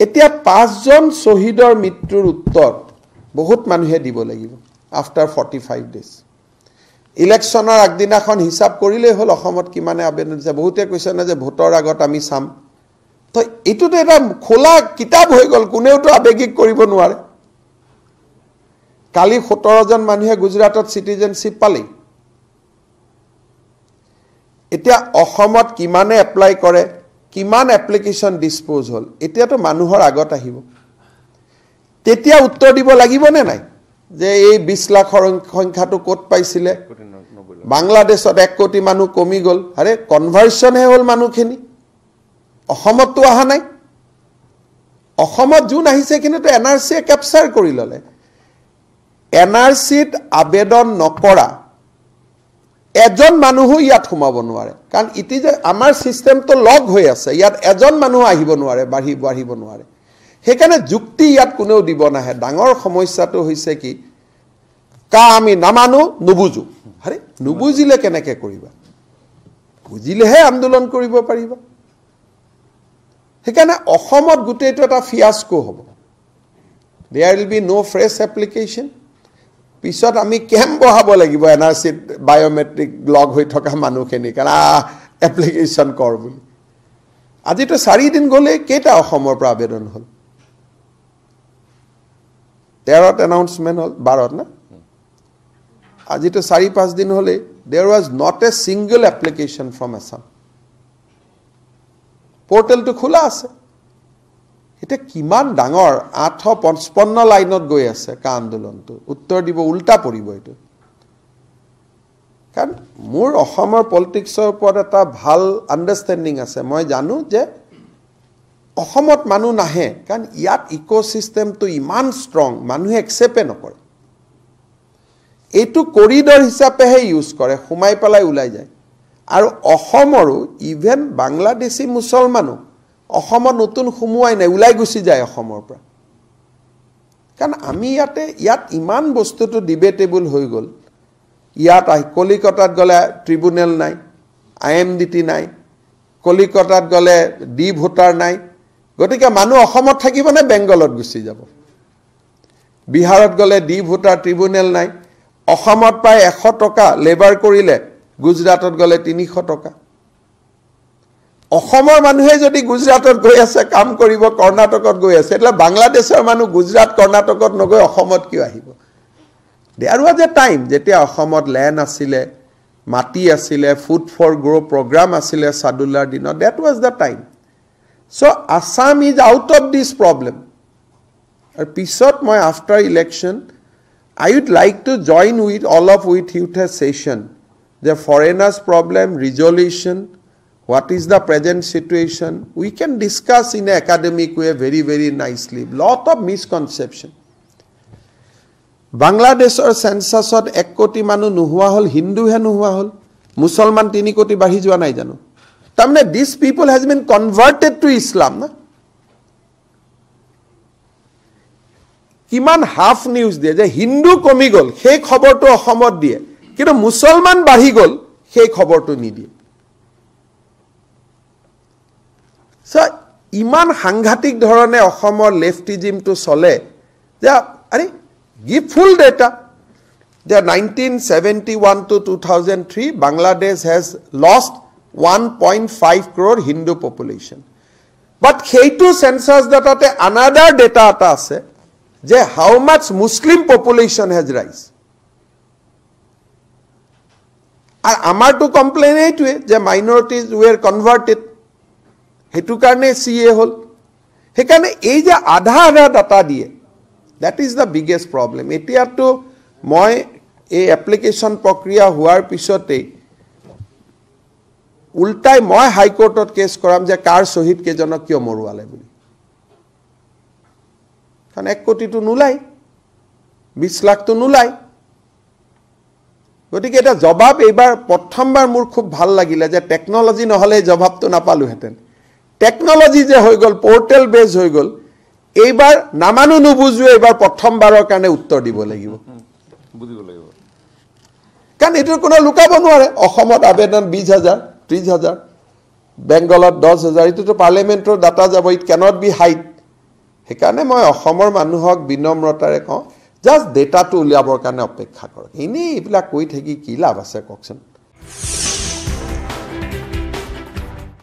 এতিয়া পাঁচজন শ্বহীদৰ মৃত্যুৰ উত্তৰ বহুত মানুহে দিব লাগিব আফটাৰ ফৰ্টি ফাইভ ডেজ ইলেকশ্যনৰ আগদিনাখন হিচাপ কৰিলেই হ'ল অসমত কিমানে আবেদন দিছে। বহুতে কৈছে নহয় যে ভোটৰ আগত আমি চাম। তো এইটোতো এটা খোলা কিতাপ হৈ গ'ল কোনেওতো আৱেগিক কৰিব নোৱাৰে। কালি সোতৰজন মানুহে গুজৰাটত চিটিজেনশ্বিপ পালেই। এতিয়া অসমত কিমানে এপ্লাই কৰে কিমান এপ্লিকেশ্যন ডিছপ'জ হ'ল এতিয়াতো মানুহৰ আগত আহিব। তেতিয়া উত্তৰ দিব লাগিবনে নাই? যে এই বিছ লাখৰ সংখ্যাটো ক'ত পাইছিলে? বাংলাদেশত এক কোটি মানুহ কমি গ'ল। আৰে কনভাৰ্চনহে হ'ল মানুহখিনি। অসমততো অহা নাই। অসমত যোন আহিছে সেইখিনিতো এন আৰ চিয়ে কেপচাৰ কৰি ল'লে। এন আৰ চিত আবেদন নকৰা এজন মানুহো ইয়াত সোমাব নোৱাৰে। কাৰণ ইটি যে আমাৰ ছিষ্টেমটো লগ হৈ আছে ইয়াত এজন মানুহ আহিব নোৱাৰে বাঢ়ি বাঢ়িব নোৱাৰে। সেইকাৰণে যুক্তি ইয়াত কোনেও দিব নাহে। ডাঙৰ সমস্যাটো হৈছে কি কা আমি নামানো নুবুজো। আৰে নুবুজিলে কেনেকৈ কৰিবা? বুজিলেহে আন্দোলন কৰিব পাৰিবা। সেইকাৰণে অসমত গোটেইটো এটা ফিয়াস্কো হ'ব। There will be no' fresh application পিছত আমি কেম্প বহাব লাগিব? এন আৰ চিত বায়'মেট্ৰিক লগ হৈ থকা মানুহখিনি কাৰণ আহ এপ্লিকেশ্যন কৰ বুলি। আজিতো চাৰিদিন গ'লেই কেইটা অসমৰ পৰা আবেদন হ'ল? তেৰত এনাউন্সমেণ্ট হ'ল বাৰত না? আজিতো চাৰি পাঁচদিন হ'লেই। There was not a single application from Assam পৰ্টেলটো খোলা আছে। এতিয়া কিমান ডাঙৰ আঠশ পঁচপন্ন লাইনত গৈ আছে কা আন্দোলনটো? উত্তৰ দিব উল্টা পৰিব এইটো। কাৰণ মোৰ অসমৰ পলিটিক্সৰ ওপৰত এটা ভাল আণ্ডাৰষ্টেণ্ডিং আছে। মই জানো যে অসমত মানুহ নাহে কাৰণ ইয়াত ইক' ছিষ্টেমটো ইমান ষ্ট্ৰং মানুহে একচেপ্টে নকৰে। এইটো কৰিডৰ হিচাপেহে ইউজ কৰে সোমাই পেলাই ওলাই যায়। আৰু অসমৰো ইভেন বাংলাদেশী মুছলমানো অসমত নতুন সোমোৱাই নাই ওলাই গুচি যায় অসমৰ পৰা। কাৰণ আমি ইয়াতে ইয়াত ইমান বস্তুটো ডিবেটেবল হৈ গ'ল। ইয়াত কলিকতাত গ'লে ট্ৰিবুনেল নাই আই এম ডি টি নাই কলিকতাত গ'লে ডি ভোটাৰ নাই গতিকে মানুহ অসমত থাকিবনে বেংগলত গুচি যাব? বিহাৰত গ'লে ডি ভোটাৰ ট্ৰিবুনেল নাই অসমত প্ৰায় এশ টকা লেবাৰ কৰিলে গুজৰাটত গ'লে তিনিশ টকা। অসমৰ মানুহে যদি গুজৰাটত গৈ আছে কাম কৰিব কৰ্ণাটকত গৈ আছে তেতিয়াহ'লে বাংলাদেশৰ মানুহ গুজৰাট কৰ্ণাটকত নগৈ অসমত কিয় আহিব? দেয়াৰ ৱাজ এ টাইম যেতিয়া অসমত লেণ্ড আছিলে মাটি আছিলে ফুড ফৰ গ্ৰ' প্ৰগ্ৰাম আছিলে চাদুলাৰ দিনত that was the time so' Assam is out of this problem আৰু পিছত মই after election I would like to join with all of with youth a session যে foreigners problem resolution what is the present situation? We can discuss in academic way very very nicely. Lot of misconception. বাংলাদেশৰ চেঞ্চাছত এক কোটি মানুহ নোহোৱা হ'ল হিন্দুহে নোহোৱা হ'ল। মুছলমান তিনি কোটি বাঢ়ি যোৱা নাই জানো? তাৰমানে this people has been converted to Islam না? কিমান হাফ নিউজ দিয়ে যে হিন্দু কমি গ'ল সেই খবৰটো অসমত দিয়ে। কিন্তু মুছলমান বাঢ়ি গ'ল সেই খবৰটো নিদিয়ে। চ' ইমান সাংঘাতিক ধৰণে অসমৰ লেফটিজিমটো চলে যে আৰে গিভ ফুল ডেটা যে nineteen seventy one to two thousand three Bangladesh has lost one point five crore Hindu population but সেইটো চেঞ্চাছ ডাটাতে আনাডাৰ ডেটা এটা আছে যে how much Muslim population has ৰাইজ আৰু আমাৰতো কমপ্লেইন এইটোৱে যে মাইনৰিটিজ ৱেৰ কনভাৰ্টেড সেইটো কাৰণে চি এ হ'ল সেইকাৰণে এই যে আধা আধা ডাটা দিয়ে that is the biggest problem এতিয়াতো মই এই এপ্লিকেশ্যন প্ৰক্ৰিয়া হোৱাৰ পিছতেই উল্টাই মই হাইকোৰ্টত কেছ কৰাম যে কাৰ শ্বহীদ কেইজনক কিয় মৰুৱালে বুলি কাৰণ এক কোটিটো নোলাই বিছ লাখটো নোলাই গতিকে এটা জবাব এইবাৰ প্ৰথমবাৰ মোৰ খুব ভাল লাগিলে যে টেকন'লজি নহ'লে জবাবটো নাপালোহেঁতেন টেকন'লজি যে হৈ গ'ল পৰ্টেল বেজ হৈ গ'ল এইবাৰ নামানো নুবুজোৱে এইবাৰ প্ৰথমবাৰৰ কাৰণে উত্তৰ দিব লাগিব। বুজিব লাগিব। কাৰণ এইটো কোনো লুকাব নোৱাৰে। অসমত আবেদন বিছ হাজাৰ ত্ৰিছ হাজাৰ বেংগলত দহ হাজাৰ এইটোতো পাৰ্লিয়ামেণ্টৰ ডাটা যাব ইট কেনট বি হাইট সেইকাৰণে মই অসমৰ মানুহক বিনম্ৰতাৰে কওঁ জাষ্ট ডেটাটো উলিয়াবৰ কাৰণে অপেক্ষা কৰক। এনেই এইবিলাক কৈ থাকি কি লাভ আছে কওকচোন?